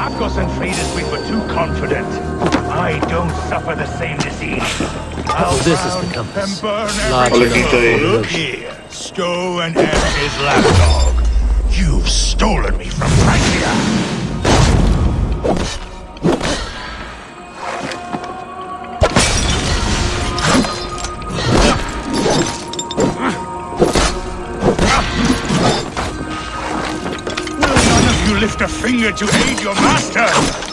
Akos and Freydis were too confident. I don't suffer the same disease. I'll oh, this is the compass. Look here. Stow and his lapdog. You've stolen lift a finger to aid your master?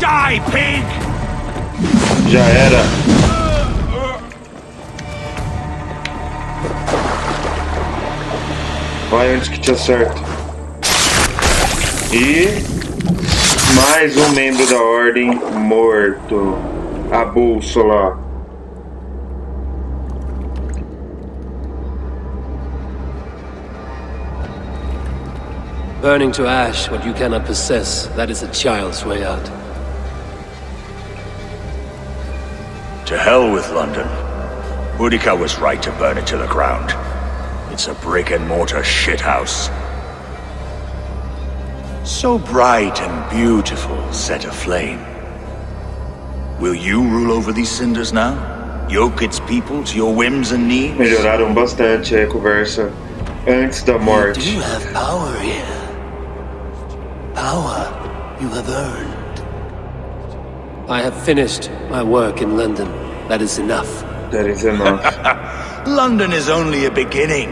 Die, pig! Já era. Vai antes que te acerta. E mais um membro da ordem morto. A bússola. Burning to ash what you cannot possess, that is a child's way out. To hell with London. Boudica was right to burn it to the ground. It's a brick and mortar shithouse. So bright and beautiful, set aflame. Will you rule over these cinders now? Yoke its people to your whims and needs? Melhoraram bastante a conversa antes da You morte. do have power here. Power you have earned. I have finished my work in London. That is enough. That is enough. London is only a beginning.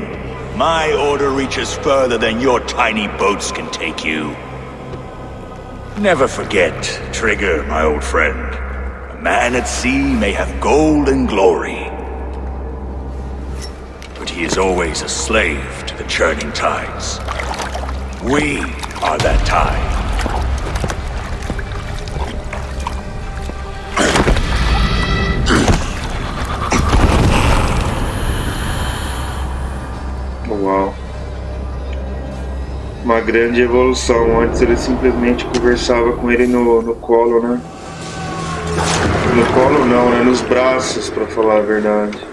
My order reaches further than your tiny boats can take you. Never forget, Trigger, my old friend. A man at sea may have gold and glory. But he is always a slave to the churning tides. We are that tide. Uau. Uma grande evolução. Antes ele simplesmente conversava com ele no, no colo, né? No colo não, né? Nos braços, pra falar a verdade.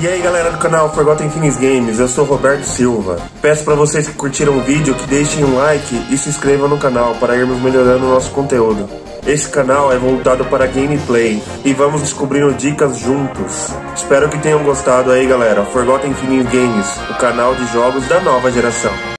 E aí galera do canal Forgotten Finis Games, eu sou Roberto Silva. Peço para vocês que curtiram o vídeo que deixem um like e se inscrevam no canal para irmos melhorando o nosso conteúdo. Esse canal é voltado para gameplay e vamos descobrindo dicas juntos. Espero que tenham gostado aí galera. Forgotten Finis Games, o canal de jogos da nova geração.